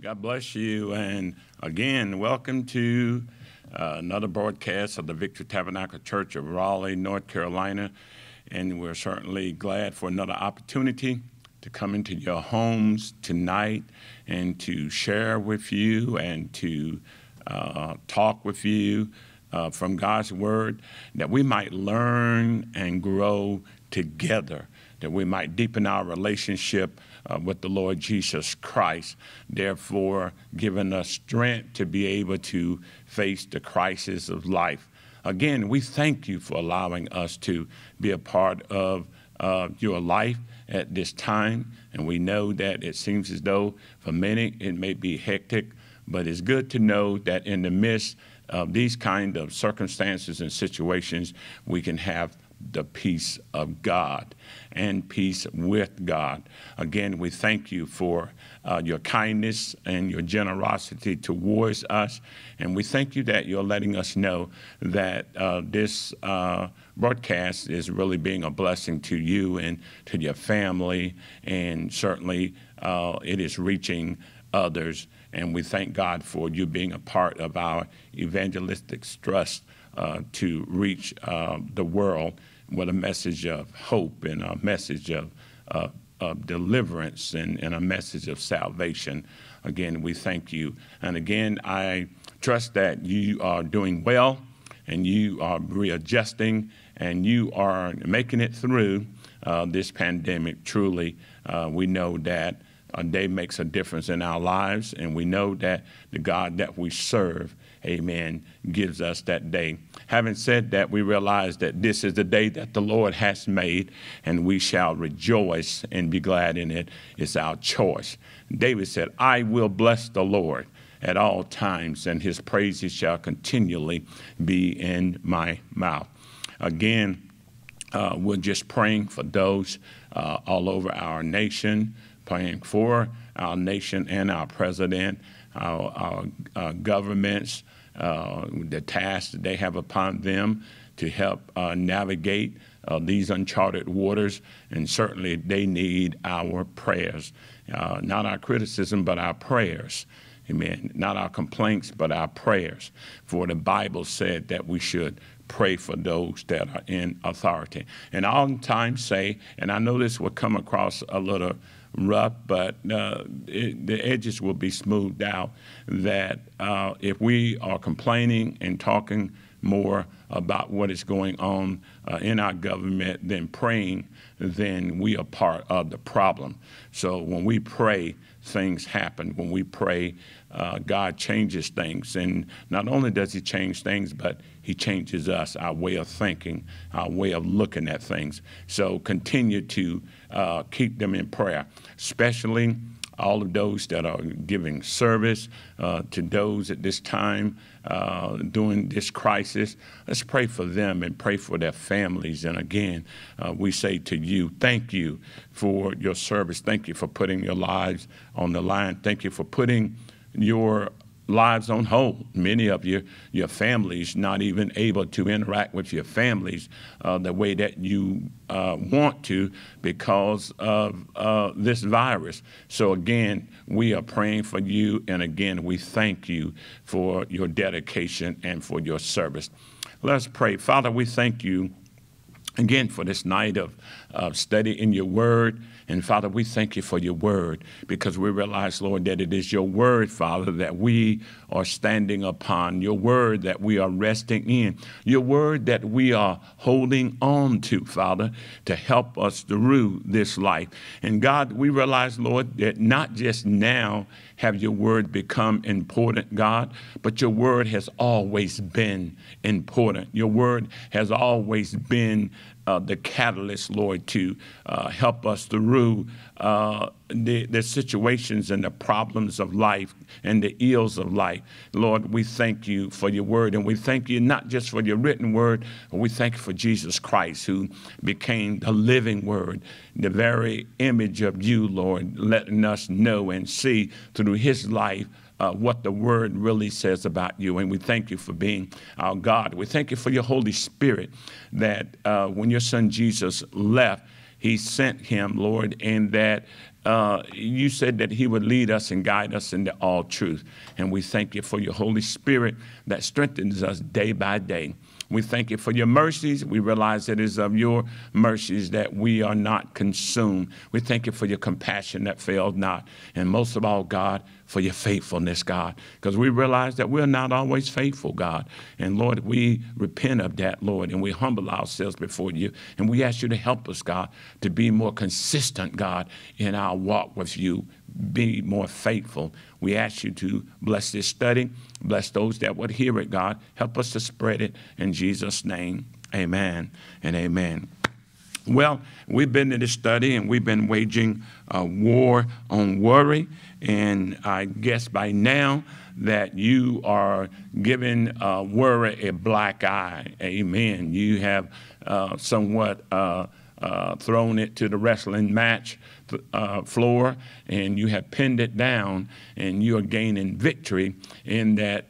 God bless you. And again, welcome to uh, another broadcast of the Victory Tabernacle Church of Raleigh, North Carolina. And we're certainly glad for another opportunity to come into your homes tonight and to share with you and to uh, talk with you uh, from God's Word that we might learn and grow together, that we might deepen our relationship uh, with the Lord Jesus Christ, therefore giving us strength to be able to face the crisis of life. Again, we thank you for allowing us to be a part of uh, your life at this time. And we know that it seems as though for many it may be hectic, but it's good to know that in the midst of these kind of circumstances and situations, we can have the peace of God and peace with God. Again, we thank you for uh, your kindness and your generosity towards us. And we thank you that you're letting us know that uh, this uh, broadcast is really being a blessing to you and to your family. And certainly uh, it is reaching others. And we thank God for you being a part of our evangelistic thrust uh, to reach uh, the world with a message of hope and a message of, uh, of deliverance and, and a message of salvation. Again, we thank you. And again, I trust that you are doing well and you are readjusting and you are making it through uh, this pandemic. Truly, we know that a day makes a difference in our lives, and we know that the God that we serve, amen, gives us that day. Having said that, we realize that this is the day that the Lord has made, and we shall rejoice and be glad in it. It's our choice. David said, I will bless the Lord at all times, and his praises shall continually be in my mouth. Again, uh, we're just praying for those uh, all over our nation praying for our nation and our president, our, our, our governments, uh, the tasks that they have upon them to help uh, navigate uh, these uncharted waters. And certainly they need our prayers, uh, not our criticism, but our prayers. Amen. Not our complaints, but our prayers. For the Bible said that we should pray for those that are in authority. And I'll oftentimes say, and I know this will come across a little rough, but uh, it, the edges will be smoothed out. That uh, if we are complaining and talking more about what is going on uh, in our government than praying, then we are part of the problem. So when we pray, things happen. When we pray, uh, God changes things. And not only does He change things, but He changes us, our way of thinking, our way of looking at things. So continue to uh, keep them in prayer, especially all of those that are giving service uh, to those at this time uh, during this crisis. Let's pray for them and pray for their families. And again, uh, we say to you, thank you for your service. Thank you for putting your lives on the line. Thank you for putting your lives on hold. Many of you, your families, not even able to interact with your families uh, the way that you uh, want to because of uh, this virus. So, again, we are praying for you, and again, we thank you for your dedication and for your service. Let's pray. Father, we thank you again for this night of, of study in your word. And Father, we thank you for your word because we realize, Lord, that it is your word, Father, that we are standing upon, your word that we are resting in, your word that we are holding on to, Father, to help us through this life. And God, we realize, Lord, that not just now have your word become important, God, but your word has always been important. Your word has always been the catalyst, Lord, to uh, help us through uh, the, the situations and the problems of life and the ills of life. Lord, we thank you for your word, and we thank you not just for your written word, but we thank you for Jesus Christ, who became the living word, the very image of you, Lord, letting us know and see through his life uh, what the word really says about you. And we thank you for being our God. We thank you for your Holy Spirit that uh, when your son Jesus left, He sent him, Lord, and that uh, you said that He would lead us and guide us into all truth. And we thank you for your Holy Spirit that strengthens us day by day. We thank you for your mercies. We realize it is of your mercies that we are not consumed. We thank you for your compassion that failed not. And most of all, God, for your faithfulness, God, because we realize that we're not always faithful, God. And Lord, we repent of that, Lord, and we humble ourselves before you. And we ask you to help us, God, to be more consistent, God, in our walk with you, be more faithful. We ask you to bless this study, bless those that would hear it, God. Help us to spread it in Jesus' name. Amen and amen. Well, we've been in this study and we've been waging a war on worry. And I guess by now that you are giving uh, worry a black eye. Amen. You have uh, somewhat uh, uh thrown it to the wrestling match uh, floor and you have pinned it down and you are gaining victory in that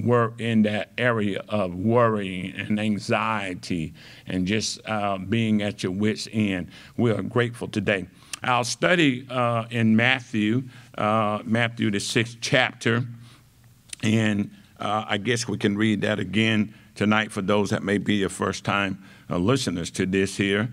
work in that area of worry and anxiety and just uh, being at your wits end. We are grateful today. I'll study uh, in Matthew, uh, Matthew the sixth chapter, and uh, I guess we can read that again tonight for those that may be your first time uh, listeners to this here,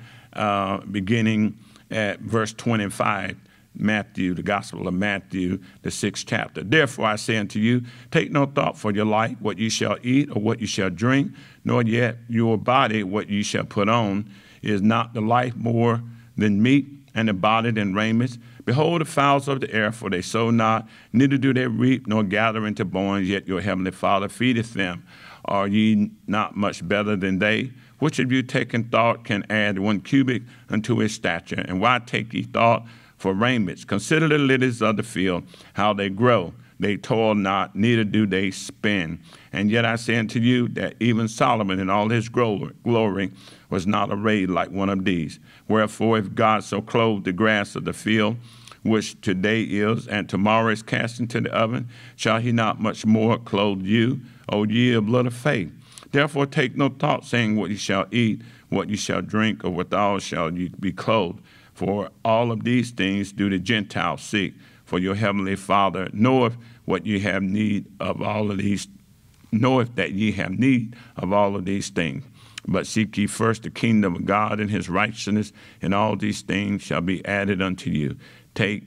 beginning at verse 25. Matthew, the Gospel of Matthew, the sixth chapter. Therefore I say unto you, take no thought for your life, what you shall eat or what you shall drink, nor yet your body, what you shall put on. Is not the life more than meat, and the body than raiment? Behold the fowls of the air, for they sow not, neither do they reap, nor gather into barns, yet your heavenly Father feedeth them. Are ye not much better than they? Which of you taking thought can add one cubit unto his stature? And why take ye thought for raiments. Consider the lilies of the field, how they grow. They toil not, neither do they spin. And yet I say unto you that even Solomon in all his glory was not arrayed like one of these. Wherefore, if God so clothed the grass of the field, which today is and tomorrow is cast into the oven, shall he not much more clothe you, O ye of little faith? Therefore take no thought, saying what ye shall eat, what ye shall drink, or withal shall ye be clothed. For all of these things do the Gentiles seek, for your heavenly Father knoweth what ye have need of all of these, knoweth that ye have need of all of these things. But seek ye first the kingdom of God and his righteousness, and all these things shall be added unto you. Take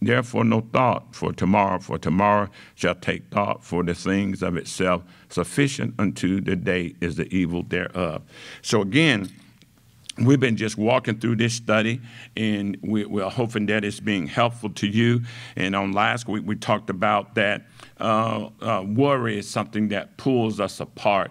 therefore no thought for tomorrow, for tomorrow shall take thought for the things of itself. Sufficient unto the day is the evil thereof. So again, We've been just walking through this study, and we, are hoping that it's being helpful to you. And on last week, we talked about that uh, uh, worry is something that pulls us apart.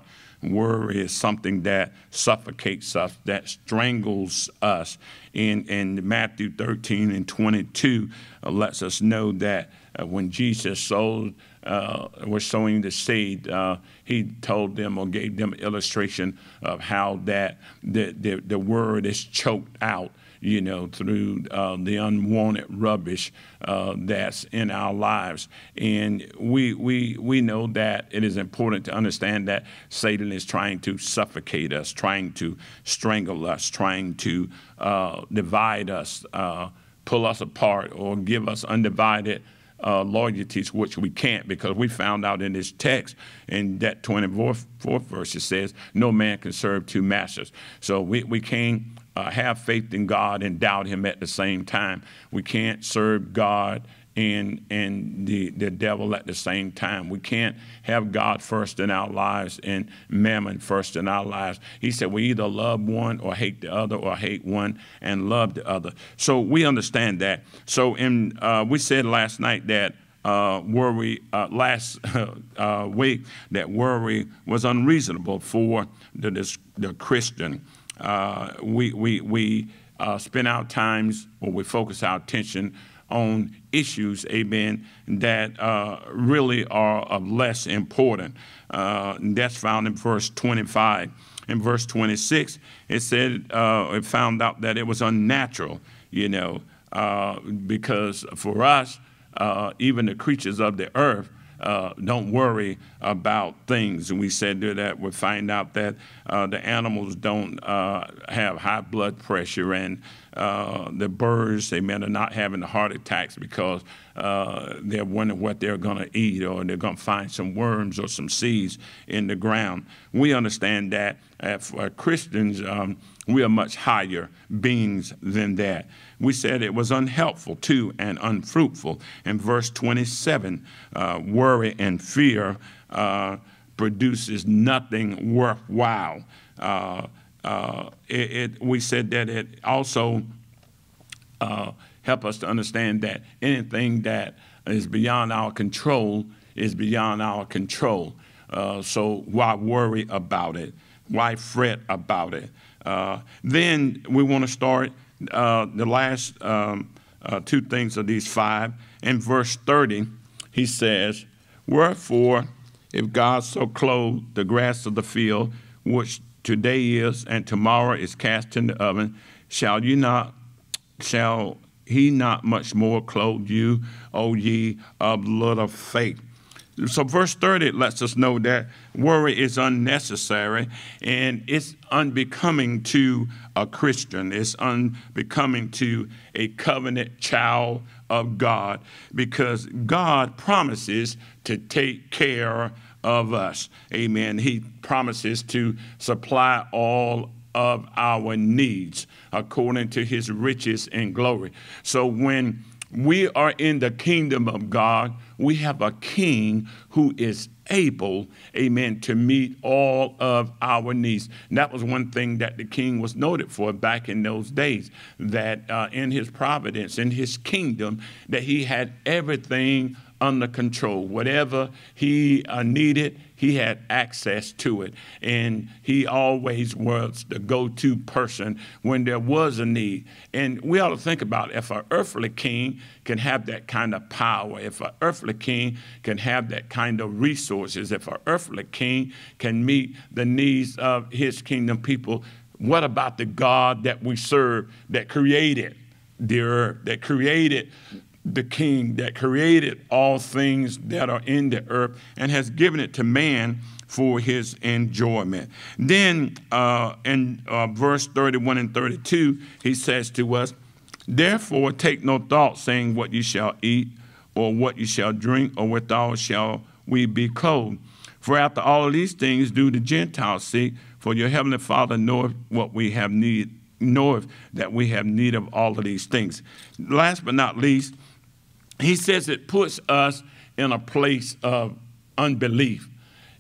Worry is something that suffocates us, that strangles us. In, in Matthew 13 and 22 uh, lets us know that uh, when Jesus sold uh, were sowing the seed, uh, he told them or gave them an illustration of how that the, the, the word is choked out you know, through uh, the unwanted rubbish uh, that's in our lives. And we, we, we know that it is important to understand that Satan is trying to suffocate us, trying to strangle us, trying to uh, divide us, uh, pull us apart, or give us undivided uh, loyalties, which we can't because we found out in this text in that 24th verse it says, No man can serve two masters. So we, we can't uh, have faith in God and doubt Him at the same time. We can't serve God and and the, the devil at the same time. We can't have God first in our lives and mammon first in our lives. He said we either love one or hate the other, or hate one and love the other. So we understand that. So in uh, we said last night that. Uh, worry uh, last uh, week that worry was unreasonable for the, the Christian. Uh, we we we uh, spend our times or we focus our attention on issues, amen, that uh, really are of less important. Uh, that's found in verse 25. In verse 26, it said uh, it found out that it was unnatural, you know, uh, because for us, uh, even the creatures of the earth, uh, don't worry about things. And we said that we find out that uh, the animals don't uh, have high blood pressure and uh, the birds, they may are not having the heart attacks because uh, they're wondering what they're going to eat or they're going to find some worms or some seeds in the ground. We understand that for Christians, um, we are much higher beings than that. We said it was unhelpful too and unfruitful. In verse 27, uh, worry and fear uh, produces nothing worthwhile. Uh, it, it, we said that it also uh, help us to understand that anything that is beyond our control is beyond our control. Uh, so why worry about it? Why fret about it? Uh, then we want to start uh, the last um, uh, two things of these five. In verse 30, he says, Wherefore, if God so clothed the grass of the field, which today is and tomorrow is cast in the oven, shall you not, shall he not much more clothe you, O ye of little faith? So, verse 30 lets us know that worry is unnecessary and it's unbecoming to a Christian. It's unbecoming to a covenant child of God because God promises to take care of us. Amen. He promises to supply all of our needs according to his riches and glory. So when we are in the kingdom of God, we have a king who is able, amen, to meet all of our needs. And that was one thing that the king was noted for back in those days, that uh, in his providence, in his kingdom, that he had everything under control. Whatever he uh, needed, he had access to it. And he always was the go to person when there was a need. And we ought to think about if an earthly king can have that kind of power, if an earthly king can have that kind of resources, if an earthly king can meet the needs of his kingdom people, what about the God that we serve that created the earth, that created the king that created all things that are in the earth and has given it to man for his enjoyment. Then uh, in uh, verse 31 and 32, he says to us, Therefore take no thought, saying, What you shall eat, or what you shall drink, or withal shall we be clothed. For after all these things do the Gentiles seek, for your heavenly Father knoweth what we have need, knoweth that we have need of all of these things. Last but not least, he says it puts us in a place of unbelief.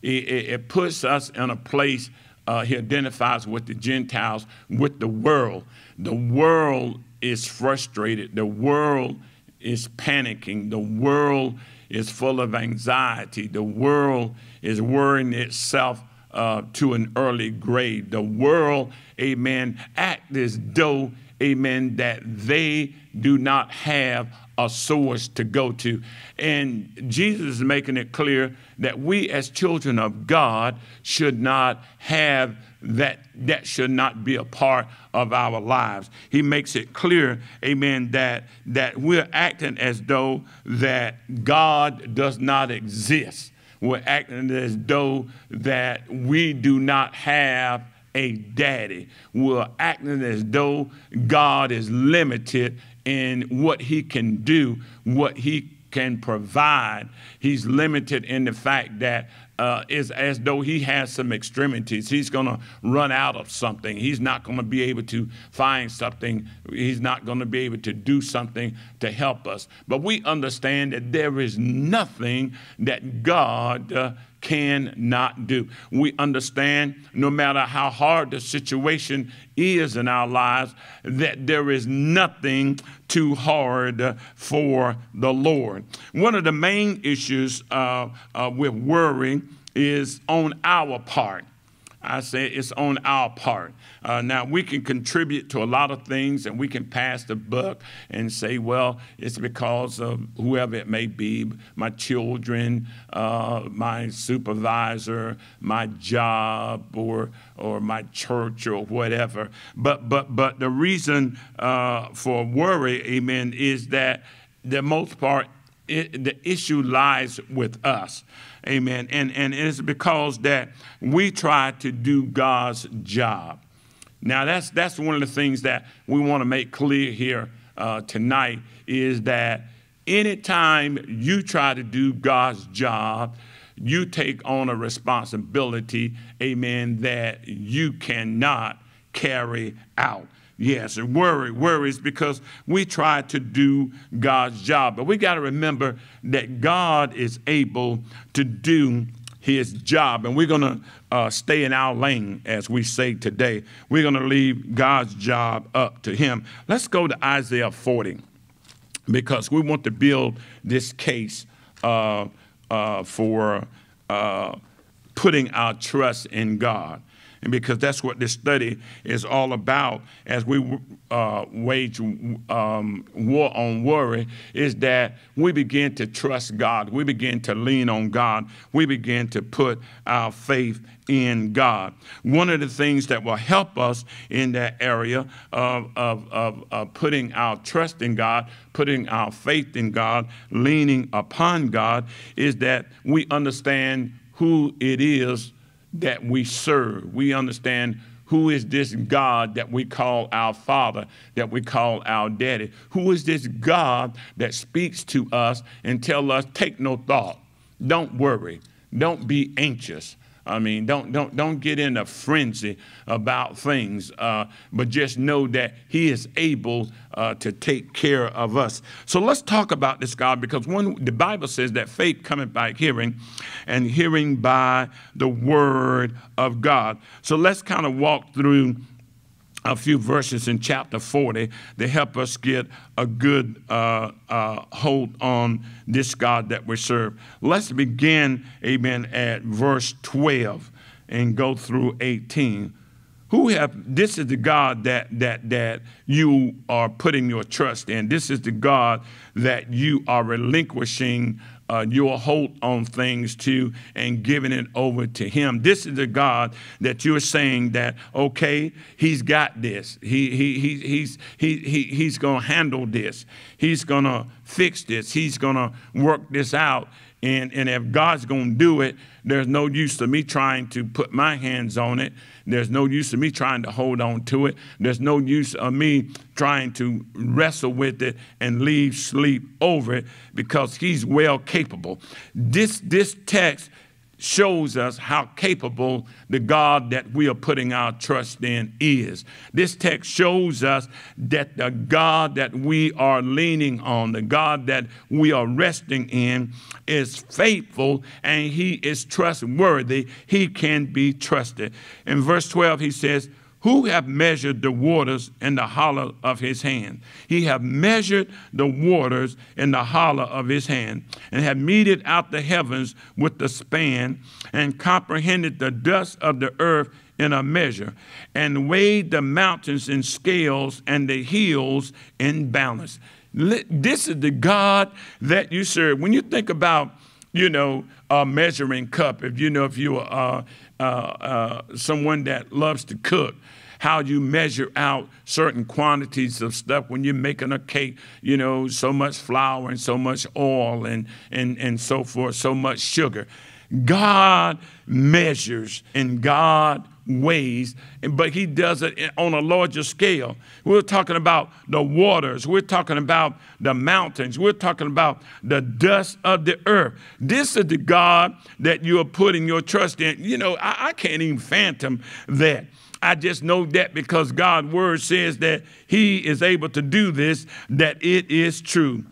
It, it, it puts us in a place, uh, he identifies with the Gentiles, with the world. The world is frustrated. The world is panicking. The world is full of anxiety. The world is worrying itself uh, to an early grave. The world, amen, act as though, amen, that they do not have a source to go to. And Jesus is making it clear that we as children of God should not have that that should not be a part of our lives. He makes it clear, amen, that that we're acting as though that God does not exist. We're acting as though that we do not have a daddy. We're acting as though God is limited in what he can do, what he can provide. He's limited in the fact that uh, is as though he has some extremities. He's going to run out of something. He's not going to be able to find something. He's not going to be able to do something to help us. But we understand that there is nothing that God uh, cannot do. We understand no matter how hard the situation is in our lives, that there is nothing too hard for the Lord. One of the main issues uh, uh, with worry is on our part. I say it's on our part. Uh, now, we can contribute to a lot of things and we can pass the buck and say, well, it's because of whoever it may be my children, uh, my supervisor, my job, or, or my church, or whatever. But, but, but the reason uh, for worry, amen, is that the most part it, the issue lies with us. Amen. And, and it's because that we try to do God's job. Now, that's, that's one of the things that we want to make clear here uh, tonight is that anytime you try to do God's job, you take on a responsibility, amen, that you cannot carry out. Yes, and worry, worries because we try to do God's job. But we got to remember that God is able to do his job. And we're going to uh, stay in our lane, as we say today. We're going to leave God's job up to him. Let's go to Isaiah 40 because we want to build this case uh, uh, for uh, putting our trust in God and because that's what this study is all about as we uh, wage um, war on worry, is that we begin to trust God. We begin to lean on God. We begin to put our faith in God. One of the things that will help us in that area of, of, of, of putting our trust in God, putting our faith in God, leaning upon God, is that we understand who it is that we serve. We understand who is this God that we call our Father, that we call our Daddy? Who is this God that speaks to us and tell us, take no thought, don't worry, don't be anxious. I mean, don't don't don't get in a frenzy about things, uh, but just know that He is able uh, to take care of us. So let's talk about this God because when the Bible says that faith cometh by hearing, and hearing by the word of God. So let's kind of walk through a few verses in chapter 40 to help us get a good uh, uh, hold on this God that we serve. Let's begin, amen, at verse 12 and go through 18. Who have this is the God that that that you are putting your trust in. This is the God that you are relinquishing uh, your hold on things to and giving it over to Him. This is the God that you're saying that, okay, He's got this. He, he, he, he's he, he, he's going to handle this. He's going to fix this. He's going to work this out. And, and if God's going to do it, there's no use to me trying to put my hands on it. There's no use of me trying to hold on to it. There's no use of me trying to wrestle with it and leave sleep over it because he's well capable. This, this text shows us how capable the God that we are putting our trust in is. This text shows us that the God that we are leaning on, the God that we are resting in, is faithful and he is trustworthy. He can be trusted. In verse 12, he says, who have measured the waters in the hollow of his hand. He have measured the waters in the hollow of his hand, and have meted out the heavens with the span, and comprehended the dust of the earth in a measure, and weighed the mountains in scales and the hills in balance. This is the God that you serve. When you think about, you know, a measuring cup, if you know, if you are uh, uh, someone that loves to cook, how you measure out certain quantities of stuff when you're making a cake, you know, so much flour and so much oil and, and, and so forth, so much sugar. God measures and God weighs, but he does it on a larger scale. We're talking about the waters, we're talking about the mountains, we're talking about the dust of the earth. This is the God that you are putting your trust in. You know, I, I can't even phantom that. I just know that because God's word says that he is able to do this, that it is true.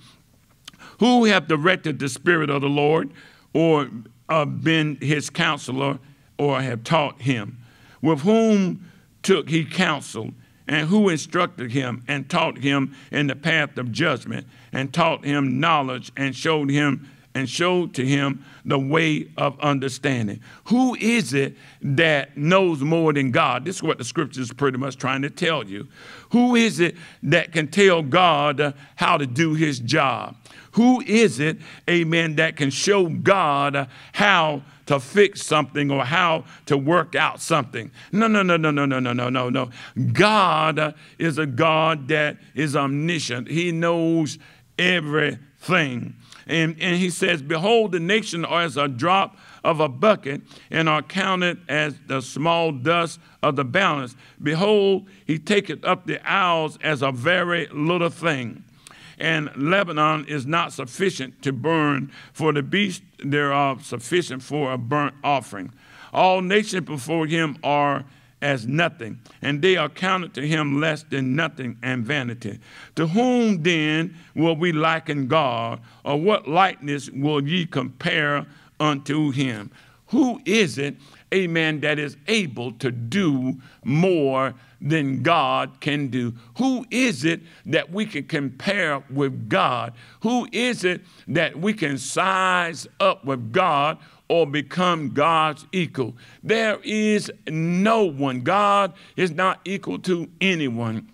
Who have directed the Spirit of the Lord or uh, been his counselor or have taught him? With whom took he counsel? And who instructed him and taught him in the path of judgment and taught him knowledge and showed him and showed to him the way of understanding. Who is it that knows more than God? This is what the scripture is pretty much trying to tell you. Who is it that can tell God how to do his job? Who is it, amen, that can show God how to fix something or how to work out something? No, no, no, no, no, no, no, no, no, no. God is a God that is omniscient, He knows everything. And, and he says, Behold, the nation are as a drop of a bucket and are counted as the small dust of the balance. Behold, he taketh up the isles as a very little thing. And Lebanon is not sufficient to burn, for the beast thereof sufficient for a burnt offering. All nations before him are as nothing, and they are counted to him less than nothing and vanity. To whom then will we liken God, or what likeness will ye compare unto him? Who is it, amen, that is able to do more than God can do? Who is it that we can compare with God? Who is it that we can size up with God or become God's equal? There is no one. God is not equal to anyone.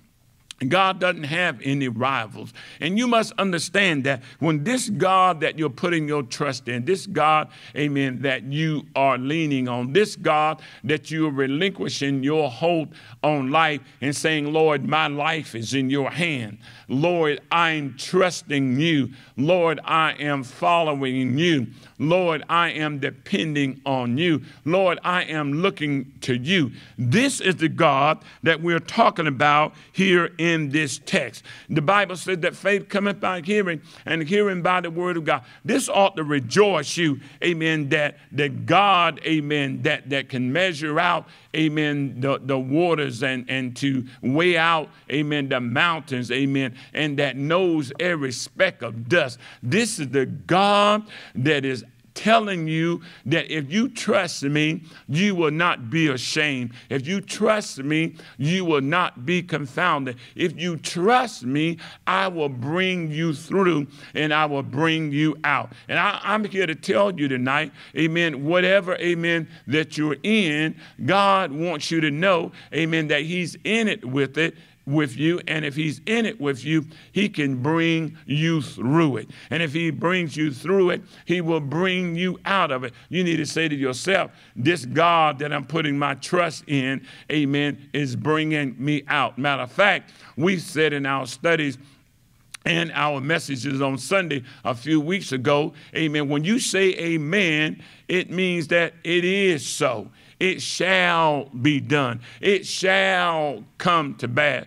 God doesn't have any rivals. And you must understand that when this God that you're putting your trust in, this God, amen, that you are leaning on, this God that you're relinquishing your hold on life and saying, Lord, my life is in your hand. Lord, I'm trusting you. Lord, I am following you. Lord, I am depending on you. Lord, I am looking to you. This is the God that we're talking about here in this text. The Bible said that faith cometh by hearing, and hearing by the word of God. This ought to rejoice you, amen, that, that God, amen, that, that can measure out, amen, the, the waters and, and to weigh out, amen, the mountains, amen, and that knows every speck of dust. This is the God that is telling you that if you trust me, you will not be ashamed. If you trust me, you will not be confounded. If you trust me, I will bring you through and I will bring you out. And I, am here to tell you tonight, amen, whatever, amen, that you're in, God wants you to know, amen, that He's in it with it with you. And if he's in it with you, he can bring you through it. And if he brings you through it, he will bring you out of it. You need to say to yourself, this God that I'm putting my trust in, amen, is bringing me out. Matter of fact, we said in our studies, and our messages on Sunday a few weeks ago. Amen. When you say amen, it means that it is so. It shall be done. It shall come to pass.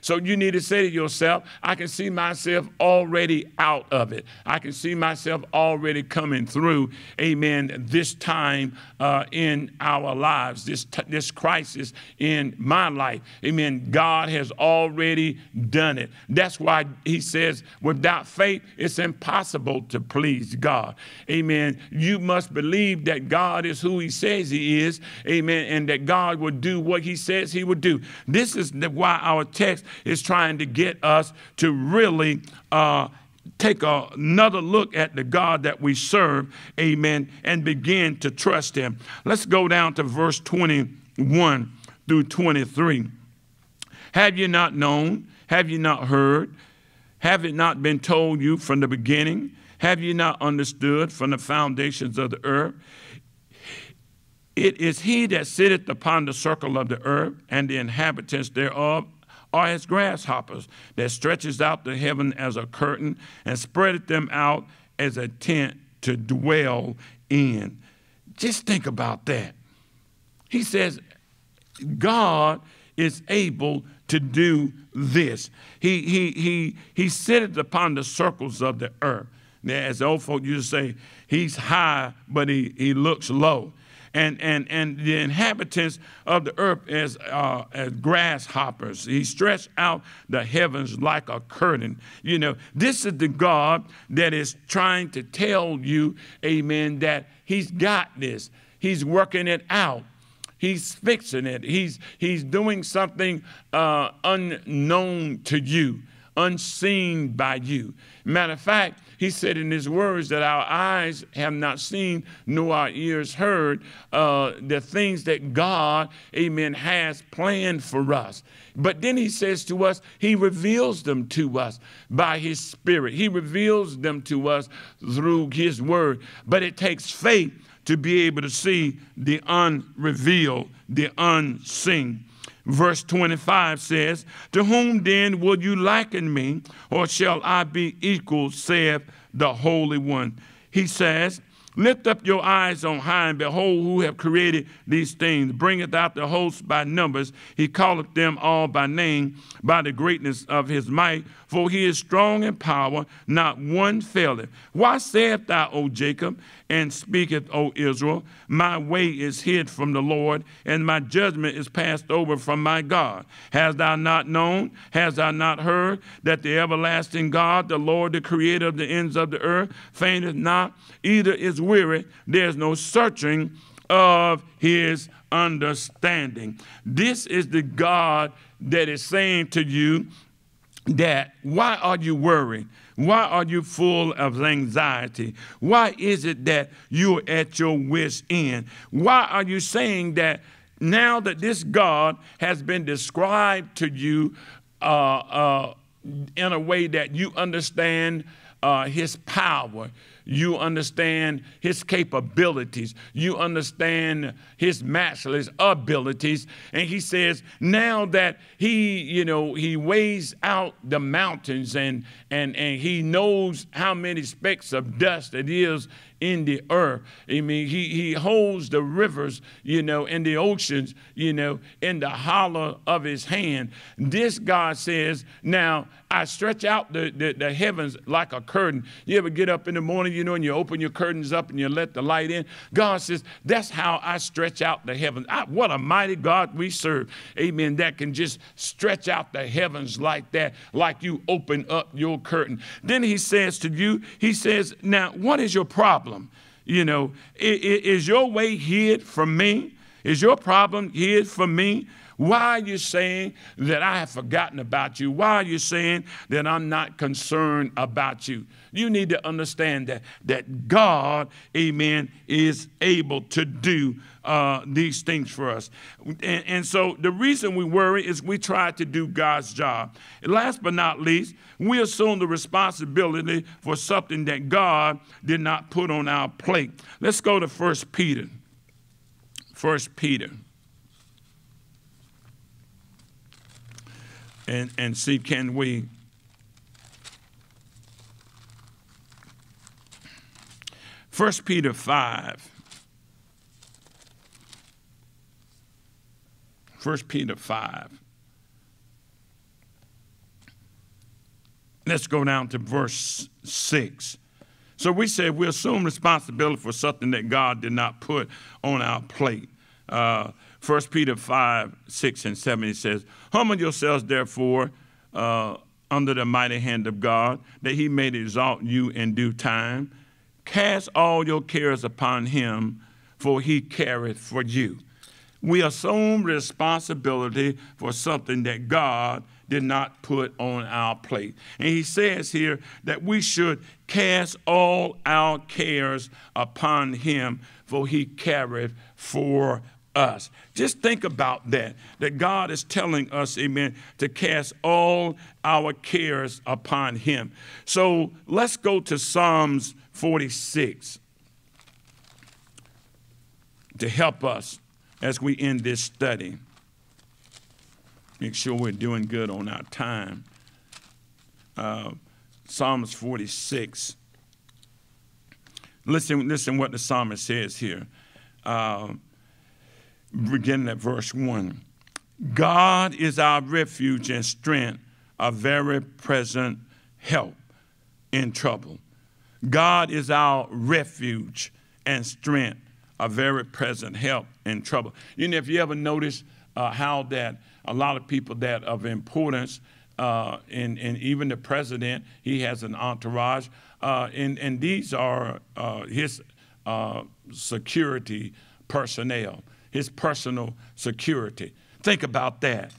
So you need to say to yourself, I can see myself already out of it. I can see myself already coming through, amen, this time uh, in our lives, this, this crisis in my life. Amen. God has already done it. That's why he says, without faith, it's impossible to please God. Amen. You must believe that God is who he says he is. Amen. And that God will do what he says he would do. This is why our text is trying to get us to really uh, take a, another look at the God that we serve, amen, and begin to trust him. Let's go down to verse 21 through 23. Have you not known? Have you not heard? Have it not been told you from the beginning? Have you not understood from the foundations of the earth? It is he that sitteth upon the circle of the earth, and the inhabitants thereof as grasshoppers, that stretches out the heaven as a curtain, and spreadeth them out as a tent to dwell in. Just think about that. He says, God is able to do this. He, he, he, he sitteth upon the circles of the earth. Now, as the old folk used to say, he's high, but he, he looks low and, and, and the inhabitants of the earth as, uh, as grasshoppers. He stretched out the heavens like a curtain. You know, this is the God that is trying to tell you, amen, that he's got this. He's working it out. He's fixing it. He's, he's doing something uh, unknown to you, unseen by you. Matter of fact, he said in his words that our eyes have not seen, nor our ears heard uh, the things that God, amen, has planned for us. But then he says to us, he reveals them to us by his spirit. He reveals them to us through his word. But it takes faith to be able to see the unrevealed, the unseen. Verse 25 says, To whom then will you liken me, or shall I be equal, saith the Holy One? He says, Lift up your eyes on high, and behold, who have created these things. Bringeth out the hosts by numbers. He calleth them all by name, by the greatness of his might. For he is strong in power, not one faileth. Why sayest thou, O Jacob, and speaketh, O Israel, My way is hid from the Lord, and my judgment is passed over from my God? Hast thou not known, hast thou not heard, that the everlasting God, the Lord, the creator of the ends of the earth, fainteth not, either is weary, there's no searching of his understanding. This is the God that is saying to you, that why are you worried? Why are you full of anxiety? Why is it that you're at your wits' end? Why are you saying that now that this God has been described to you uh, uh, in a way that you understand uh, his power, you understand his capabilities, you understand his matchless abilities. And he says, now that he, you know, he weighs out the mountains and and and he knows how many specks of dust it is in the earth. I mean, he, he holds the rivers, you know, and the oceans, you know, in the hollow of his hand. This God says, now I stretch out the, the, the, heavens like a curtain. You ever get up in the morning, you know, and you open your curtains up and you let the light in? God says, that's how I stretch out the heavens. I, what a mighty God we serve. Amen. That can just stretch out the heavens like that, like you open up your curtain. Then he says to you, he says, now, what is your problem? Problem? You know, is your way hid from me? Is your problem hid from me? Why are you saying that I have forgotten about you? Why are you saying that I'm not concerned about you? You need to understand that, that God, amen, is able to do uh, these things for us. And, and so the reason we worry is we try to do God's job. And last but not least, we assume the responsibility for something that God did not put on our plate. Let's go to 1 Peter. 1 Peter. And, and see, can we First Peter 5. 1 Peter 5. Let's go down to verse 6. So we said we assume responsibility for something that God did not put on our plate. Uh, 1 Peter 5, 6, and 7, he says, Humble yourselves, therefore, uh, under the mighty hand of God, that he may exalt you in due time. Cast all your cares upon him, for he careth for you we assume responsibility for something that God did not put on our plate. And he says here that we should cast all our cares upon him, for he careth for us. Just think about that, that God is telling us, amen, to cast all our cares upon him. So let's go to Psalms 46 to help us as we end this study. Make sure we're doing good on our time. Uh, Psalms 46. Listen, listen what the psalmist says here, uh, beginning at verse 1. God is our refuge and strength, a very present help in trouble. God is our refuge and strength, a very present help in trouble. You know, if you ever notice uh, how that a lot of people that of importance, uh, and, and even the president, he has an entourage, uh, and, and these are uh, his uh, security personnel, his personal security. Think about that.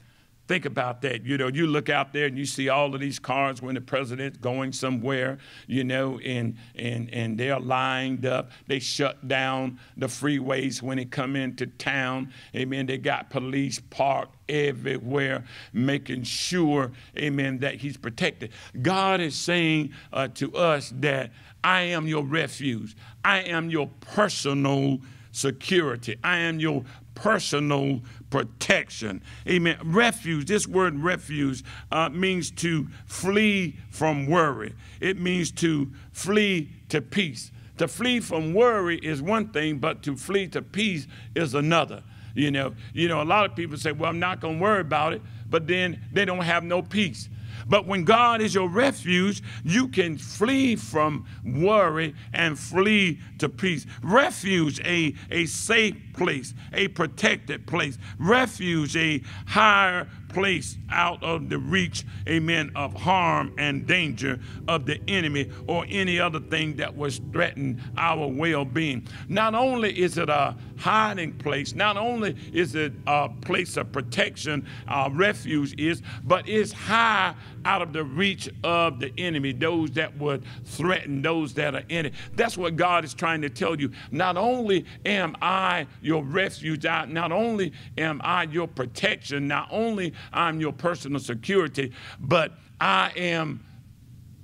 Think about that. You know, you look out there and you see all of these cars when the president's going somewhere, you know, and and and they're lined up. They shut down the freeways when they come into town. Amen. They got police parked everywhere, making sure, amen, that he's protected. God is saying uh, to us that I am your refuge. I am your personal security. I am your personal protection. Amen. Refuge, this word refuge uh, means to flee from worry, it means to flee to peace. To flee from worry is one thing, but to flee to peace is another. You know, you know, a lot of people say, "Well, I'm not going to worry about it," but then they don't have no peace. But when God is your refuge, you can flee from worry and flee to peace. Refuge, a, a safe place, a protected place. Refuge, a higher place out of the reach, amen, of harm and danger of the enemy or any other thing that was threatening our well being. Not only is it a hiding place, not only is it a place of protection, our refuge is, but it's high out of the reach of the enemy, those that would threaten those that are in it. That's what God is trying to tell you. Not only am I your refuge, not only am I your protection, not only I'm your personal security, but I am,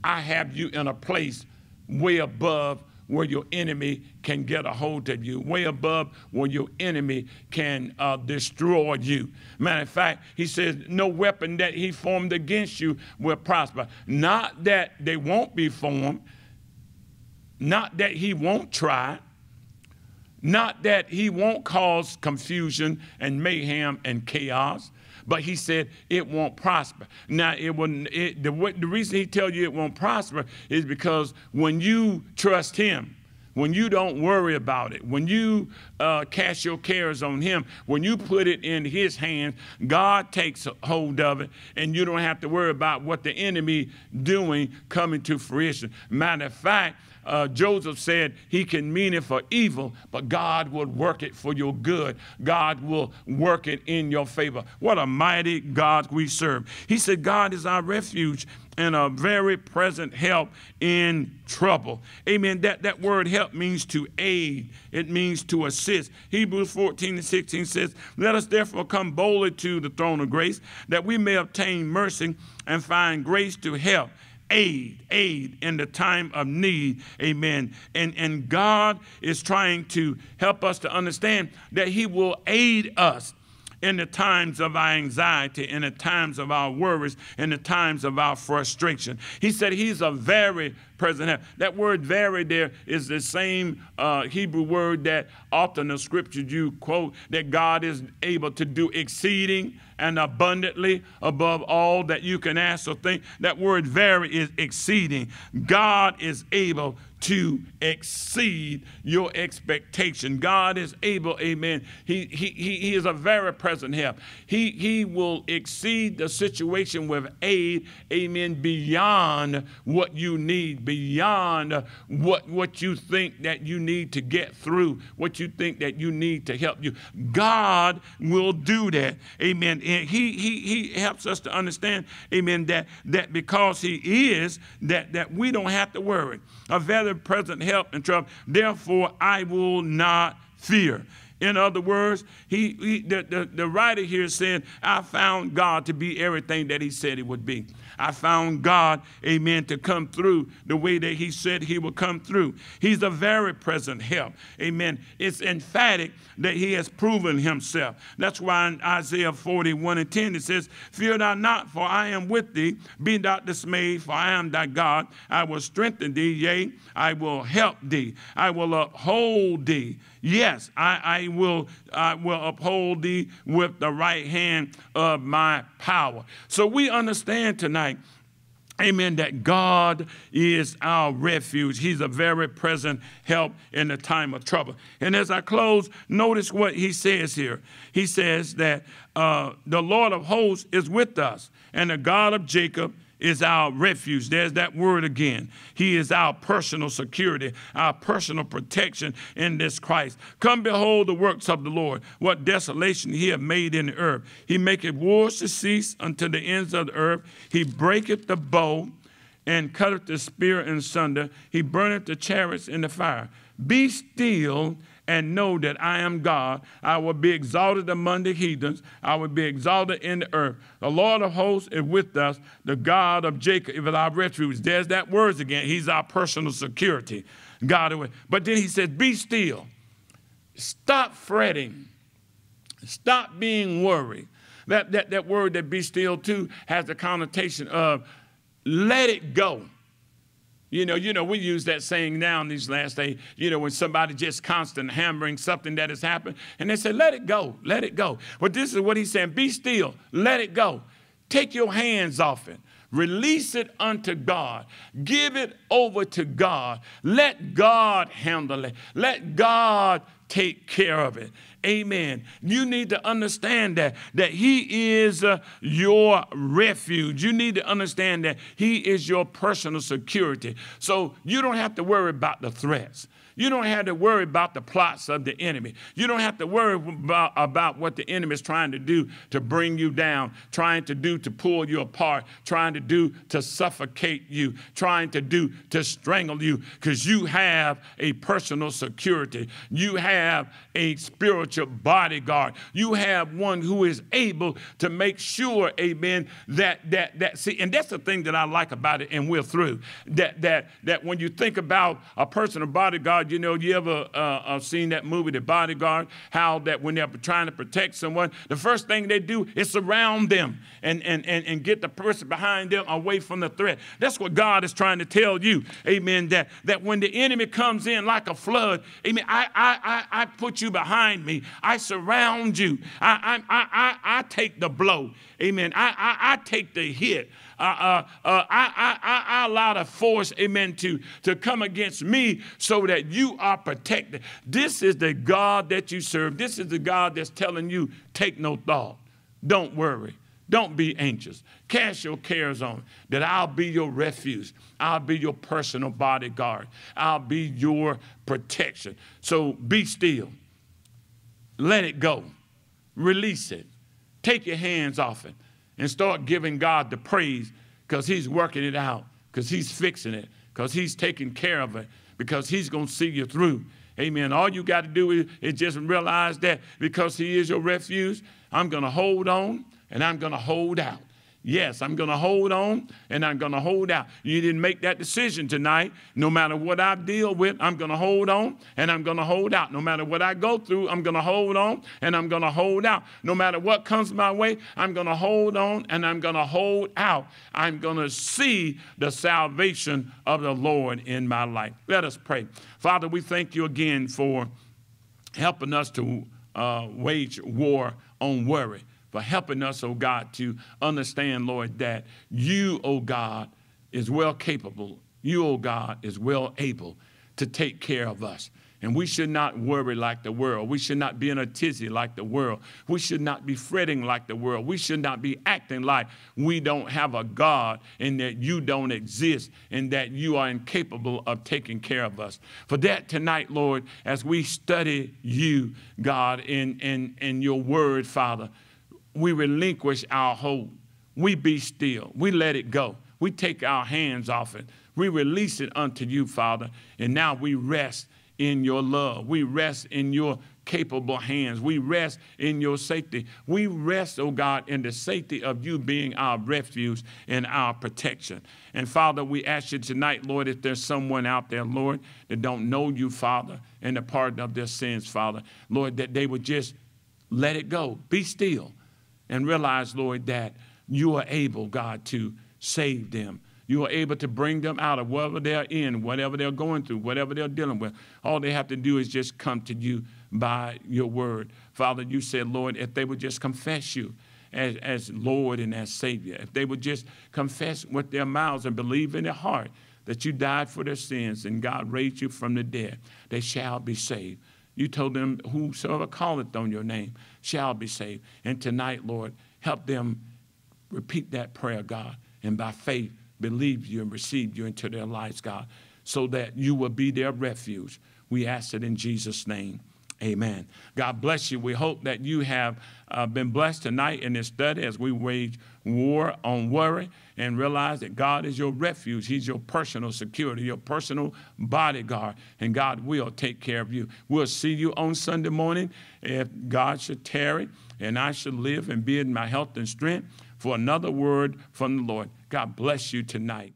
I have you in a place way above where your enemy can get a hold of you, way above where your enemy can uh, destroy you. Matter of fact, he says, No weapon that he formed against you will prosper. Not that they won't be formed, not that he won't try, not that he won't cause confusion and mayhem and chaos, but he said it won't prosper. Now, it wouldn't. It, the, the reason he tells you it won't prosper is because when you trust him, when you don't worry about it, when you uh, cast your cares on Him, when you put it in His hands, God takes hold of it, and you don't have to worry about what the enemy doing coming to fruition. Matter of fact, uh, Joseph said he can mean it for evil, but God will work it for your good. God will work it in your favor. What a mighty God we serve. He said, God is our refuge and a very present help in trouble. Amen. That, that word help means to aid, it means to assist. Hebrews 14 and 16 says, Let us therefore come boldly to the throne of grace, that we may obtain mercy and find grace to help aid, aid in the time of need. Amen. And, and God is trying to help us to understand that He will aid us in the times of our anxiety, in the times of our worries, in the times of our frustration. He said He's a very present help. That word very there is the same uh, Hebrew word that often the scriptures you quote that God is able to do exceeding and abundantly above all that you can ask or think. That word very is exceeding. God is able to exceed your expectation. God is able, amen. He, he, he is a very present help. He, he will exceed the situation with aid, amen, beyond what you need, beyond what, what you think that you need to get through, what you think that you need to help you. God will do that, amen. He, he, he helps us to understand, amen, that, that because He is, that, that we don't have to worry. A very present help in trouble. Therefore, I will not fear. In other words, he, he the, the, the writer here said, I found God to be everything that he said he would be. I found God, amen, to come through the way that He said He would come through. He's a very present help, amen. It's emphatic that He has proven Himself. That's why in Isaiah 41 and 10 it says, Fear thou not, for I am with thee. Be not dismayed, for I am thy God. I will strengthen thee, yea, I will help thee. I will uphold thee. Yes, I, I will I will uphold thee with the right hand of my power. So we understand tonight Amen. That God is our refuge. He's a very present help in the time of trouble. And as I close, notice what he says here. He says that uh, the Lord of hosts is with us, and the God of Jacob is our refuge. There's that word again. He is our personal security, our personal protection in this Christ. Come behold the works of the Lord, what desolation he hath made in the earth. He maketh wars to cease unto the ends of the earth. He breaketh the bow and cutteth the spear in sunder. He burneth the chariots in the fire. Be still and know that I am God. I will be exalted among the heathens. I will be exalted in the earth. The Lord of hosts is with us. The God of Jacob is our refuge. There's that words again. He's our personal security. God. But then he says, Be still. stop fretting. Stop being worried. That, that, that word that be still too has the connotation of let it go. You know, you know, we use that saying now in these last days, you know, when somebody just constant hammering something that has happened, and they say, let it go, let it go. But this is what he's saying be still, let it go. Take your hands off it. Release it unto God. Give it over to God. Let God handle it. Let God take care of it. Amen. You need to understand that that he is uh, your refuge. You need to understand that he is your personal security. So you don't have to worry about the threats. You don't have to worry about the plots of the enemy. You don't have to worry about, about what the enemy is trying to do to bring you down, trying to do to pull you apart, trying to do to suffocate you, trying to do to strangle you, because you have a personal security. You have a spiritual bodyguard. You have one who is able to make sure, amen, that that that see, and that's the thing that I like about it, and we're through. That that that when you think about a personal bodyguard, you know, you ever uh, uh, seen that movie, The Bodyguard? How that when they're trying to protect someone, the first thing they do is surround them and, and, and, and get the person behind them away from the threat. That's what God is trying to tell you, amen, that, that when the enemy comes in like a flood, amen, I, I, I, I put you behind me. I surround you. I, I, I, I take the blow, amen. I, I, I take the hit uh, uh, uh, I, I, I allow the force, amen, to, to come against me so that you are protected. This is the God that you serve. This is the God that's telling you, take no thought. Don't worry. Don't be anxious. Cast your cares on that I'll be your refuge. I'll be your personal bodyguard. I'll be your protection. So be still. Let it go. Release it. Take your hands off it and start giving God the praise because He's working it out, because He's fixing it, because He's taking care of it, because He's going to see you through. Amen. All you got to do is, is just realize that because He is your refuge, I'm going to hold on and I'm going to hold out. Yes, I'm going to hold on and I'm going to hold out. You didn't make that decision tonight. No matter what I deal with, I'm going to hold on and I'm going to hold out. No matter what I go through, I'm going to hold on and I'm going to hold out. No matter what comes my way, I'm going to hold on and I'm going to hold out. I'm going to see the salvation of the Lord in my life. Let us pray. Father, we thank you again for helping us to uh, wage war on worry for helping us, oh God, to understand, Lord, that you, oh God, is well capable. You, oh God, is well able to take care of us. And we should not worry like the world. We should not be in a tizzy like the world. We should not be fretting like the world. We should not be acting like we don't have a God and that you don't exist and that you are incapable of taking care of us. For that tonight, Lord, as we study you, God, in, in, in your word, Father, we relinquish our hold. We be still. We let it go. We take our hands off it. We release it unto you, Father. And now we rest in your love. We rest in your capable hands. We rest in your safety. We rest, oh God, in the safety of you being our refuge and our protection. And Father, we ask you tonight, Lord, if there's someone out there, Lord, that don't know you, Father, and the pardon of their sins, Father, Lord, that they would just let it go. Be still and realize, Lord, that you are able, God, to save them. You are able to bring them out of whatever they're in, whatever they're going through, whatever they're dealing with. All they have to do is just come to you by your word. Father, you said, Lord, if they would just confess you as, as Lord and as Savior, if they would just confess with their mouths and believe in their heart that you died for their sins and God raised you from the dead, they shall be saved. You told them, Whosoever calleth on your name shall be saved. And tonight, Lord, help them repeat that prayer, God, and by faith believe you and receive you into their lives, God, so that you will be their refuge. We ask it in Jesus' name. Amen. God bless you. We hope that you have uh, been blessed tonight in this study as we wage war on worry and realize that God is your refuge. He's your personal security, your personal bodyguard, and God will take care of you. We'll see you on Sunday morning if God should tarry and I should live and be in my health and strength for another word from the Lord. God bless you tonight.